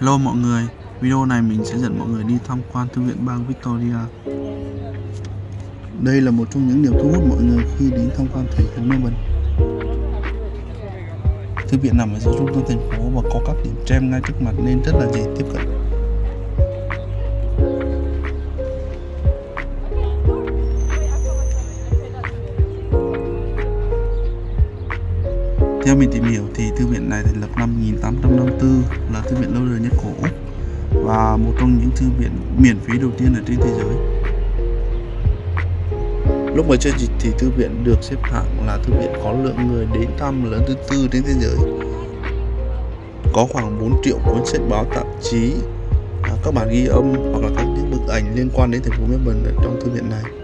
Hello mọi người, video này mình sẽ dẫn mọi người đi tham quan thư viện bang Victoria. Đây là một trong những điểm thu hút mọi người khi đến tham quan thành phố Melbourne. Thư viện nằm ở giữa trung tâm thành phố và có các điểm xem ngay trước mặt nên rất là dễ tiếp cận. Theo mình tìm hiểu thì thư viện này thành lập năm 1854 là thư viện lâu đời nhất của Úc và một trong những thư viện miễn phí đầu tiên ở trên thế giới. Lúc mới chưa dịch thì thư viện được xếp hạng là thư viện có lượng người đến thăm lớn thứ tư trên thế giới. Có khoảng 4 triệu cuốn sách báo tạp chí, à, các bản ghi âm hoặc là các những bức ảnh liên quan đến thành phố Melbourne ở trong thư viện này.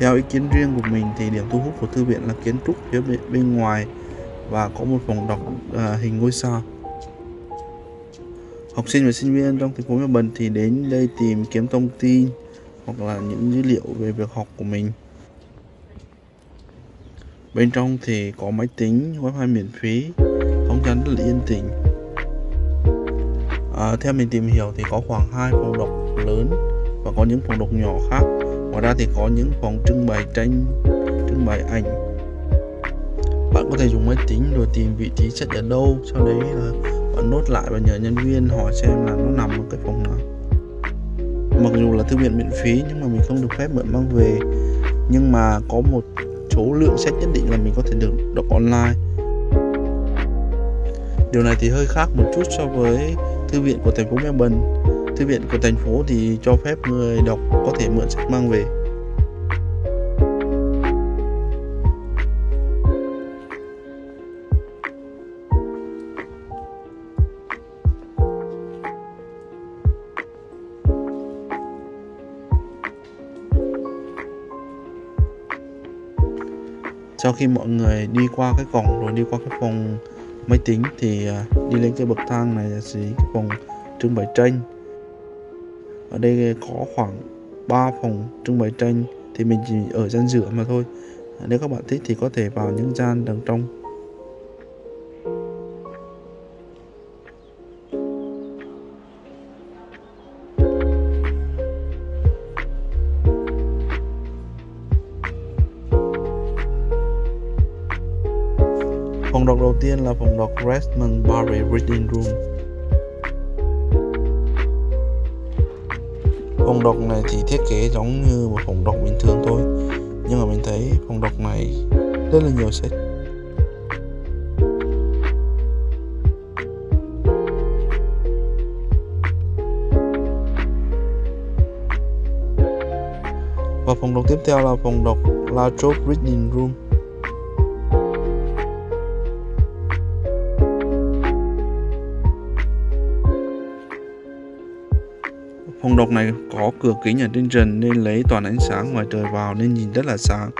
Theo ý kiến riêng của mình thì điểm thu hút của thư viện là kiến trúc phía bên, bên ngoài và có một phòng đọc à, hình ngôi sao. Học sinh và sinh viên trong thành phố Melbourne thì đến đây tìm kiếm thông tin hoặc là những dữ liệu về việc học của mình. Bên trong thì có máy tính, wifi miễn phí, không gian rất là yên tĩnh. À, theo mình tìm hiểu thì có khoảng hai phòng đọc lớn và có những phòng đọc nhỏ khác ngoài ra thì có những phòng trưng bày tranh, trưng bày ảnh. Bạn có thể dùng máy tính rồi tìm vị trí sách ở đâu, sau đấy là bạn nốt lại và nhờ nhân viên hỏi xem là nó nằm ở cái phòng nào. Mặc dù là thư viện miễn phí nhưng mà mình không được phép mượn mang về. Nhưng mà có một số lượng sách nhất định là mình có thể được đọc online. Điều này thì hơi khác một chút so với thư viện của thành phố Melbourne thư viện của thành phố thì cho phép người đọc có thể mượn sách mang về. Sau khi mọi người đi qua cái cổng rồi đi qua cái phòng máy tính thì à, đi lên cái bậc thang này là xử cái phòng trưng bày tranh ở đây có khoảng 3 phòng trưng bày tranh, thì mình chỉ ở gian giữa mà thôi. Nếu các bạn thích thì có thể vào những gian đằng trong. Phòng đọc đầu tiên là phòng đọc Redmond Barry Reading Room. Phòng đọc này thì thiết kế giống như một phòng đọc bình thường thôi. Nhưng mà mình thấy phòng đọc này rất là nhiều sách và phòng đọc tiếp theo là phòng đọc La Reading Room. Phòng đọc này có cửa kính ở trên trần nên lấy toàn ánh sáng ngoài trời vào nên nhìn rất là sáng.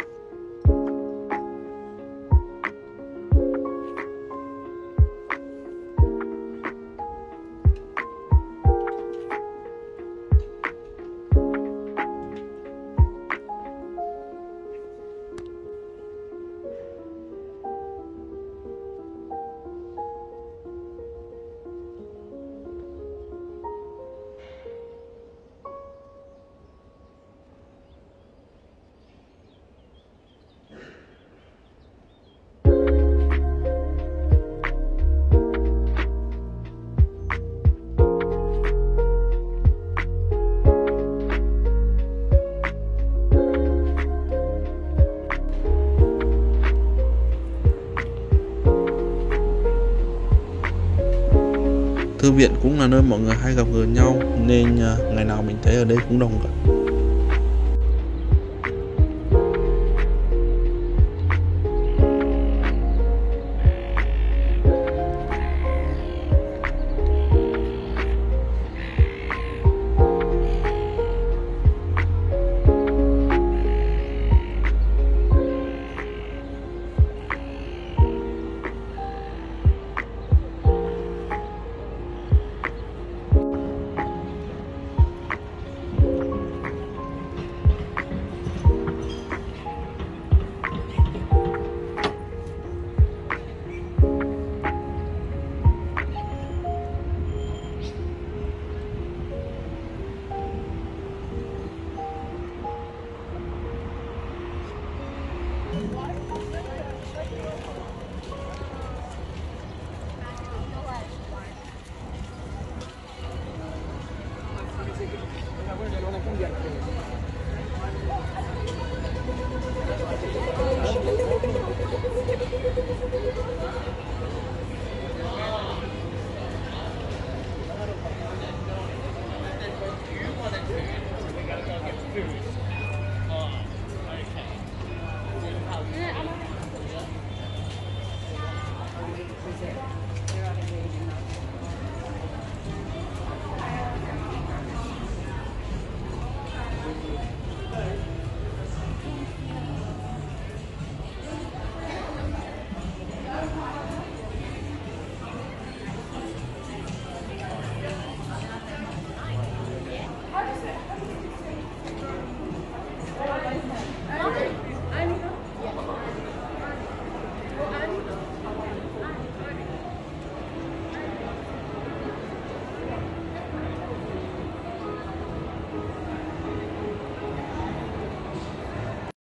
Thư viện cũng là nơi mọi người hay gặp gỡ nhau, nên à, ngày nào mình thấy ở đây cũng đông cả. Gracias.